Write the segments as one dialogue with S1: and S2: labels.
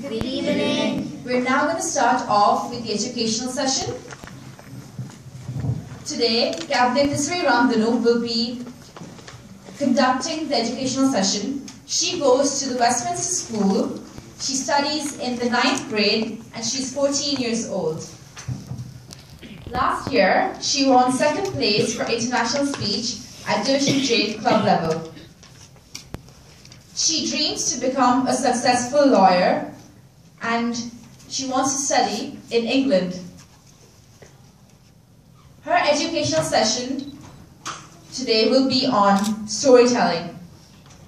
S1: Good evening.
S2: We're now going to start off with the educational session. Today, Captain Thisari Randunu will be conducting the educational session. She goes to the Westminster School. She studies in the ninth grade and she's 14 years old. Last year, she won second place for international speech at Division J club level. She dreams to become a successful lawyer and she wants to study in England. Her educational session today will be on storytelling.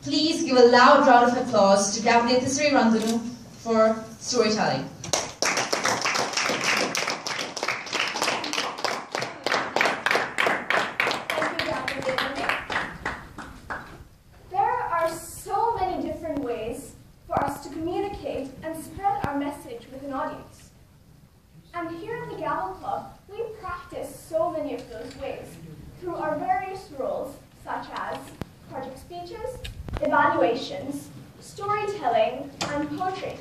S2: Please give a loud round of applause to Gavelier Thisari Randunu for storytelling.
S3: Thank you, Dr. David. There are so many different ways for us to communicate and spread our message with an audience. And here at the Gavel Club, we practice so many of those ways through our various roles, such as project speeches, evaluations, storytelling, and poetry.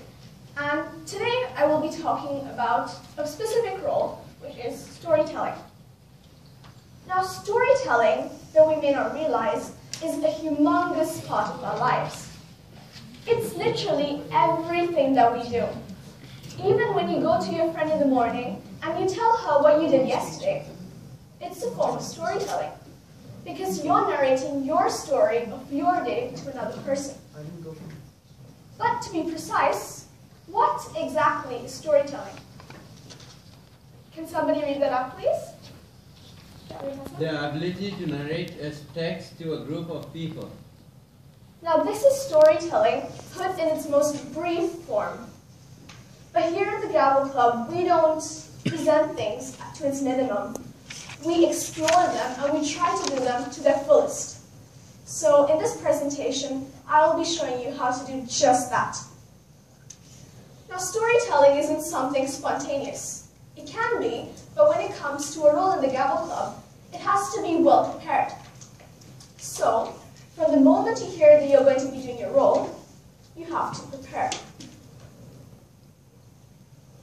S3: And today I will be talking about a specific role, which is storytelling. Now, storytelling, though we may not realize, is a humongous part of our lives. It's literally everything that we do. Even when you go to your friend in the morning and you tell her what you did yesterday, it's a form of storytelling. Because you're narrating your story of your day to another person. But to be precise, what exactly is storytelling? Can somebody read that out, please?
S4: The ability to narrate as text to a group of people.
S3: Now, this is storytelling put in its most brief form. But here at the Gavel Club, we don't present things to its minimum. We explore them and we try to do them to their fullest. So, in this presentation, I will be showing you how to do just that. Now, storytelling isn't something spontaneous. It can be, but when it comes to a role in the Gavel Club, it has to be well prepared. So, from the moment you hear that you're going to be doing your role, you have to prepare.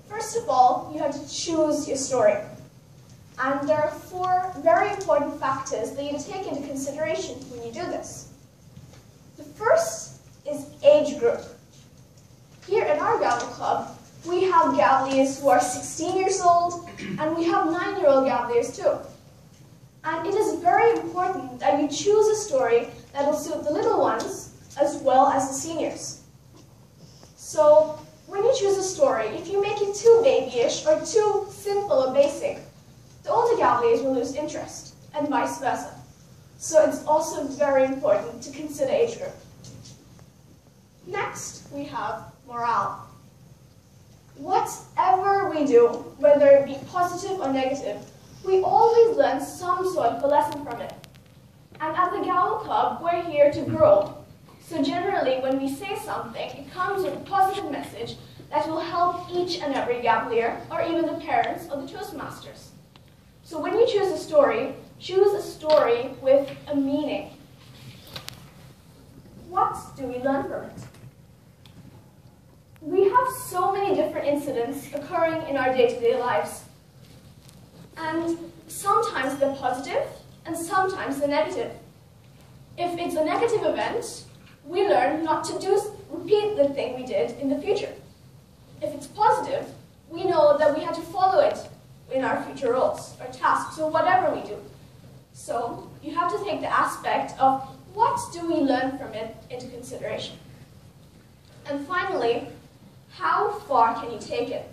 S3: First of you have to choose your story. And there are four very important factors that you take into consideration when you do this. The first is age group. Here in our Gavel Club, we have Gaveliers who are 16 years old, and we have 9-year-old Gaveliers too. And it is very important that you choose a story that will suit the little ones as well as the seniors. So, when you choose a story, if you make it too babyish or too simple or basic, the older Gaveliers will lose interest, and vice versa. So it's also very important to consider age group. Next, we have morale. Whatever we do, whether it be positive or negative, we always learn some sort of a lesson from it. And at the Gavel Club, we're here to grow. When we say something, it comes with a positive message that will help each and every Gavelier, or even the parents of the Toastmasters. So when you choose a story, choose a story with a meaning. What do we learn from it? We have so many different incidents occurring in our day-to-day lives. And sometimes they're positive, and sometimes they're negative. If it's a negative event, learn not to do repeat the thing we did in the future. If it's positive, we know that we have to follow it in our future roles or tasks or whatever we do. So you have to take the aspect of what do we learn from it into consideration. And finally, how far can you take it?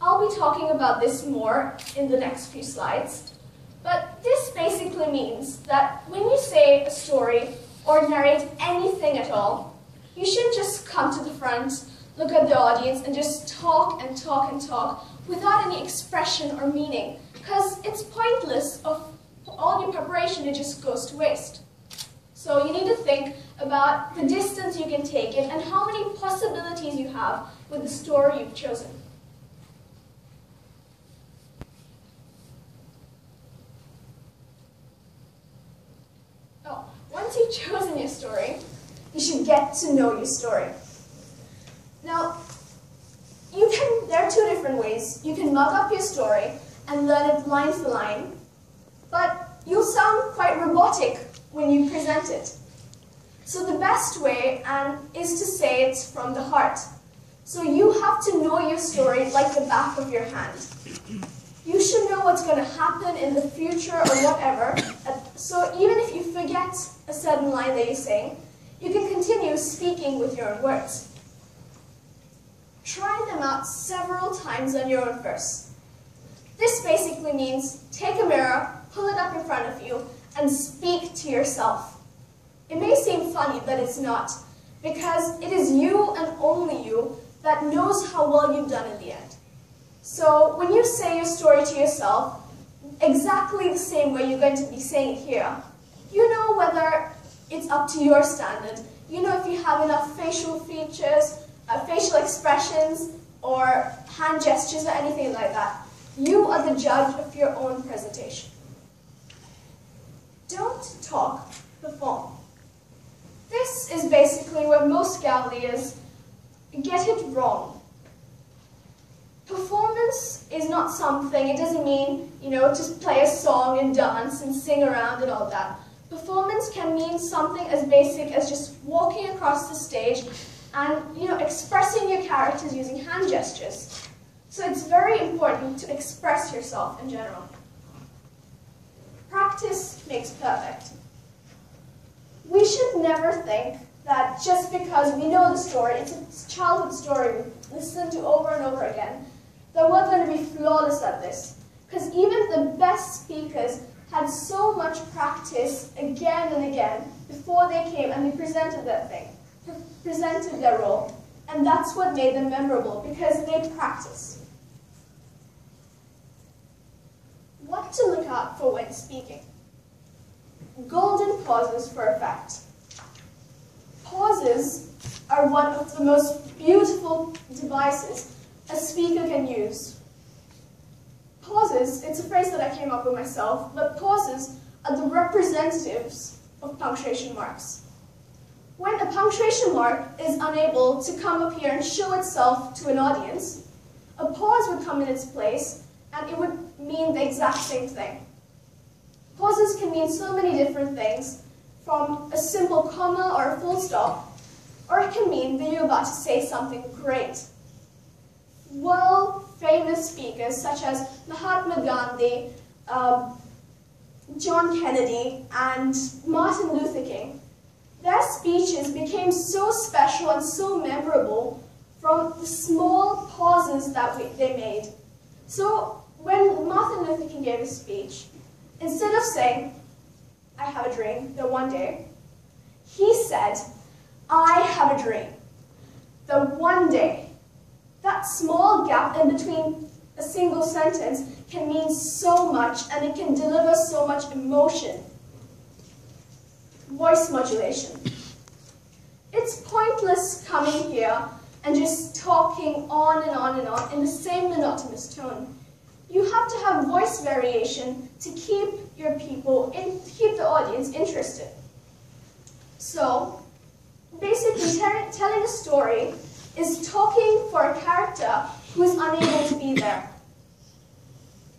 S3: I'll be talking about this more in the next few slides, but this basically means that when you say a story or narrate anything at all, you should just come to the front, look at the audience, and just talk and talk and talk without any expression or meaning, because it's pointless of all your preparation, it just goes to waste. So you need to think about the distance you can take it and how many possibilities you have with the story you've chosen. Oh, once you've chosen your story, you should get to know your story. Now, there are two different ways. You can mug up your story and learn it line for line, but you'll sound quite robotic when you present it. So the best way and is to say it from the heart. So you have to know your story like the back of your hand. You should know what's going to happen in the future or whatever. So even if you forget a certain line that you sing, you can continue speaking with your own words. Try them out several times on your own first. This basically means take a mirror, pull it up in front of you, and speak to yourself. It may seem funny, but it's not, because it is you and only you that knows how well you've done in the end. So when you say your story to yourself, exactly the same way you're going to be saying it here, you know whether it's up to your standard. You know if you have enough facial features, uh, facial expressions, or hand gestures or anything like that. You are the judge of your own presentation. Don't talk, perform. This is basically where most Galileans get it wrong. Performance is not something, it doesn't mean, you know, just play a song and dance and sing around and all that. Performance can mean something as basic as just walking across the stage and, you know, expressing your characters using hand gestures. So it's very important to express yourself in general. Practice makes perfect. We should never think that just because we know the story, it's a childhood story we listen to over and over again, that weren't going to be flawless at this. Because even the best speakers had so much practice again and again before they came and they presented their thing, presented their role. And that's what made them memorable, because they practiced. What to look out for when speaking. Golden pauses for effect. Pauses are one of the most beautiful devices a speaker can use. Pauses, it's a phrase that I came up with myself, but pauses are the representatives of punctuation marks. When a punctuation mark is unable to come up here and show itself to an audience, a pause would come in its place and it would mean the exact same thing. Pauses can mean so many different things, from a simple comma or a full stop, or it can mean that you're about to say something great. World famous speakers such as Mahatma Gandhi, um, John Kennedy, and Martin Luther King, their speeches became so special and so memorable from the small pauses that we, they made. So when Martin Luther King gave his speech, instead of saying, I have a dream, that one day, he said, I have a dream, that one day, that small gap in between a single sentence can mean so much and it can deliver so much emotion. Voice modulation. It's pointless coming here and just talking on and on and on in the same monotonous tone. You have to have voice variation to keep your people, in, keep the audience interested. So, basically telling a story is talking for a character who is unable to be there.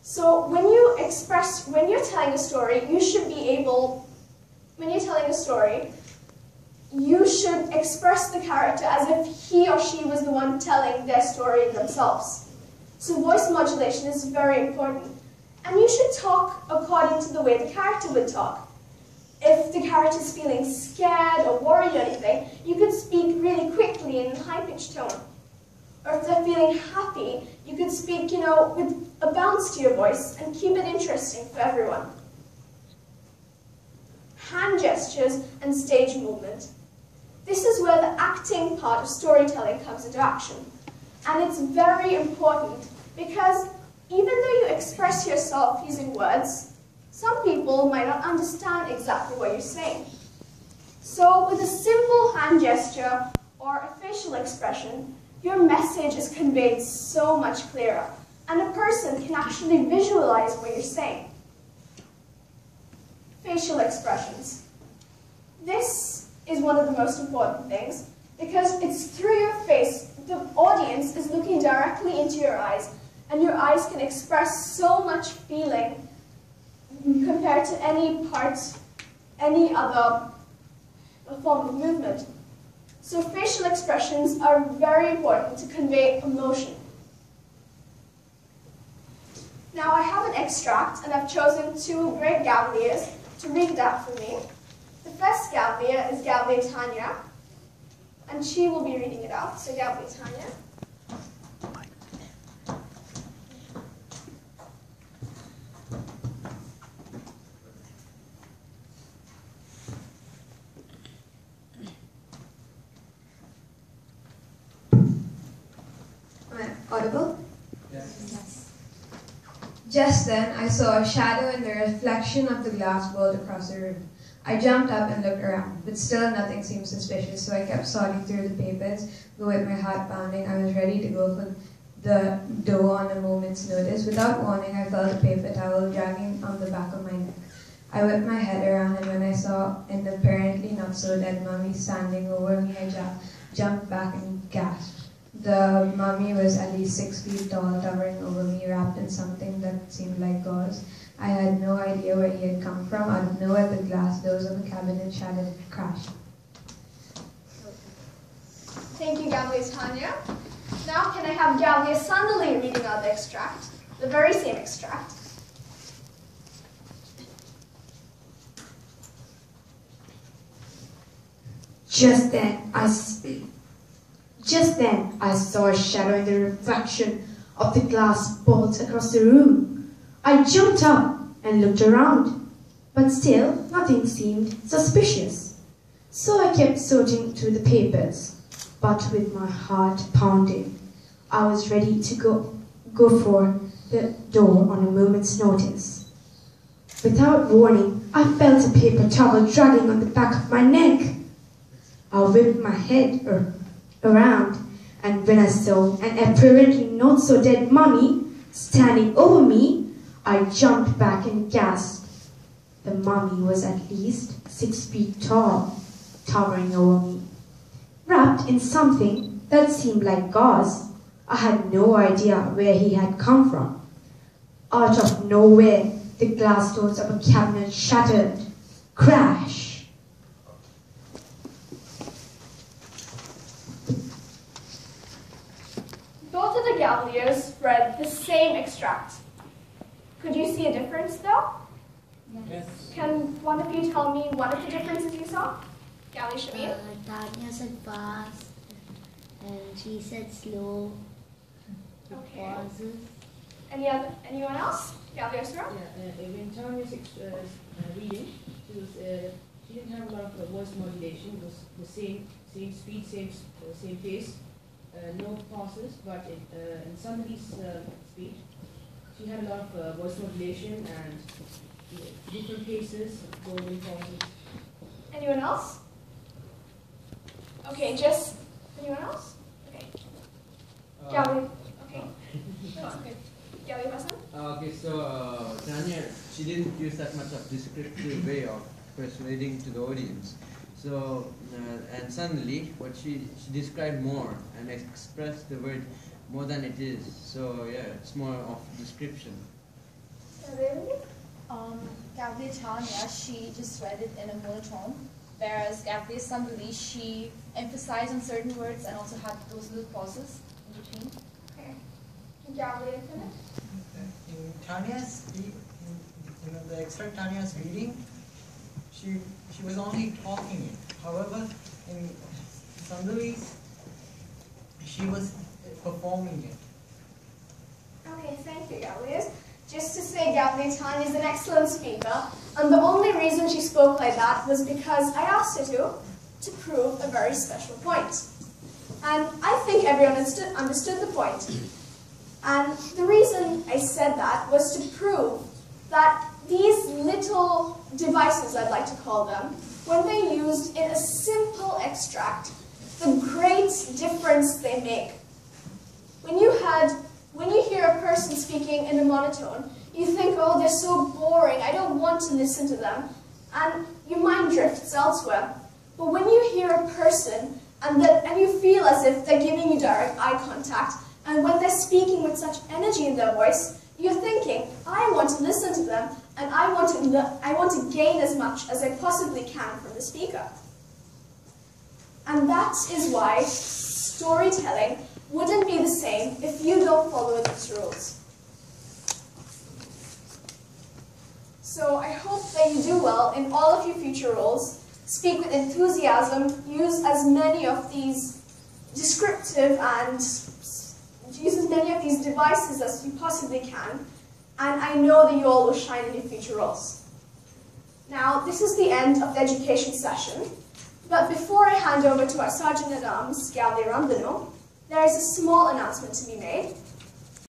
S3: So when you express, when you're telling a story, you should be able, when you're telling a story, you should express the character as if he or she was the one telling their story themselves. So voice modulation is very important. And you should talk according to the way the character would talk. If the character is feeling scared or worried or anything, you could speak really quickly in a high-pitched tone. Or if they're feeling happy, you could speak, you know, with a bounce to your voice and keep it interesting for everyone. Hand gestures and stage movement. This is where the acting part of storytelling comes into action. And it's very important because even though you express yourself using words, some people might not understand exactly what you're saying. So with a simple hand gesture or a facial expression, your message is conveyed so much clearer, and a person can actually visualize what you're saying. Facial expressions. This is one of the most important things because it's through your face the audience is looking directly into your eyes and your eyes can express so much feeling compared to any part, any other form of movement. So facial expressions are very important to convey emotion. Now I have an extract and I've chosen two great Gaveliers to read it out for me. The first Gavelier is Gavelier Tanya, and she will be reading it out. So Gavelier Tanya.
S1: Am I audible?
S4: Yes.
S1: Just then, I saw a shadow in the reflection of the glass world across the room. I jumped up and looked around, but still nothing seemed suspicious, so I kept sorting through the papers, but with my heart pounding, I was ready to go for the door on a moment's notice. Without warning, I felt a paper towel dragging on the back of my neck. I whipped my head around, and when I saw an apparently not so dead mummy standing over me, I jumped back and gasped. The mummy was at least six feet tall, towering over me, wrapped in something that seemed like gauze. I had no idea where he had come from. Out of nowhere, the glass doors of the cabinet shattered and crashed.
S3: Thank you, Gavelier Tanya. Now can I have Gavelier Sandali reading out the extract, the very same extract.
S5: Just then, I s- just then I saw a shadow in the reflection of the glass balls across the room. I jumped up and looked around, but still nothing seemed suspicious. So I kept sorting through the papers, but with my heart pounding, I was ready to go go for the door on a moment's notice. Without warning, I felt a paper towel dragging on the back of my neck. I whipped my head around, and when I saw an apparently not so dead mummy standing over me, I jumped back and gasped. The mummy was at least six feet tall, towering over me. Wrapped in something that seemed like gauze, I had no idea where he had come from. Out of nowhere, the glass doors of a cabinet shattered. Crash!
S3: Both of the Gaveliers read the same extract. Could you see a difference though?
S4: Yes.
S3: Can one of you tell me one of the differences you saw? Gavelier Shamir?
S6: Uh, Tanya said fast, and she said slow.
S3: Okay.
S6: Pauses.
S3: Any other, anyone else? Gavelier Sura?
S7: Yeah, uh, when Tanya was uh, uh, reading, she was uh, she didn't have a lot of uh, voice modulation. It was the same same speed, same uh, same pace, uh, no pauses. But it, uh, in somebody's uh, speech, she had a lot of uh, voice modulation and uh, different paces, golden pauses.
S3: Anyone else? Okay, just anyone else? Okay.
S4: Uh,
S3: Gavelier. Okay. That's okay. Gavelier
S4: Uh, Okay, so uh, Tanya, she didn't use that much of descriptive way of persuading to the audience. So, uh, and suddenly, what she, she described more and expressed the word more than it is. So, yeah, it's more of description.
S3: Gavelier?
S2: Um, Gavelier Tanya, she just read it in a monotone, whereas Gavelier Sandali, she emphasized on certain words and also had those little pauses in between.
S3: Okay. Gavelier Philip?
S8: In Tanya's, in, you know, the extract Tanya's reading, she she was only talking it. However, in Sandali's, she was performing it.
S3: Okay, thank you, Gavelier. Just to say, Gavelier Tanya is an excellent speaker, and the only reason she spoke like that was because I asked her to, to prove a very special point. And I think everyone understood the point. And the reason I said that was to prove that these little devices, I'd like to call them, when they're used in a simple extract, the great difference they make. When you had, when you hear a person speaking in a monotone, you think, oh, they're so boring, I don't want to listen to them, and your mind drifts elsewhere. But when you hear a person and that, and you feel as if they're giving you direct eye contact, And when they're speaking with such energy in their voice, you're thinking, I want to listen to them and I want to, I want to gain as much as I possibly can from the speaker. And that is why storytelling wouldn't be the same if you don't follow these rules. So I hope that you do well in all of your future roles. Speak with enthusiasm, use as many of these descriptive and use as many of these devices as you possibly can. And I know that you all will shine in your future roles. Now, this is the end of the education session. But before I hand over to our Sergeant at Arms, Galdi Randano, there is a small announcement to be made.